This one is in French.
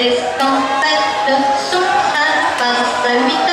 Les cantates sont à part sa huit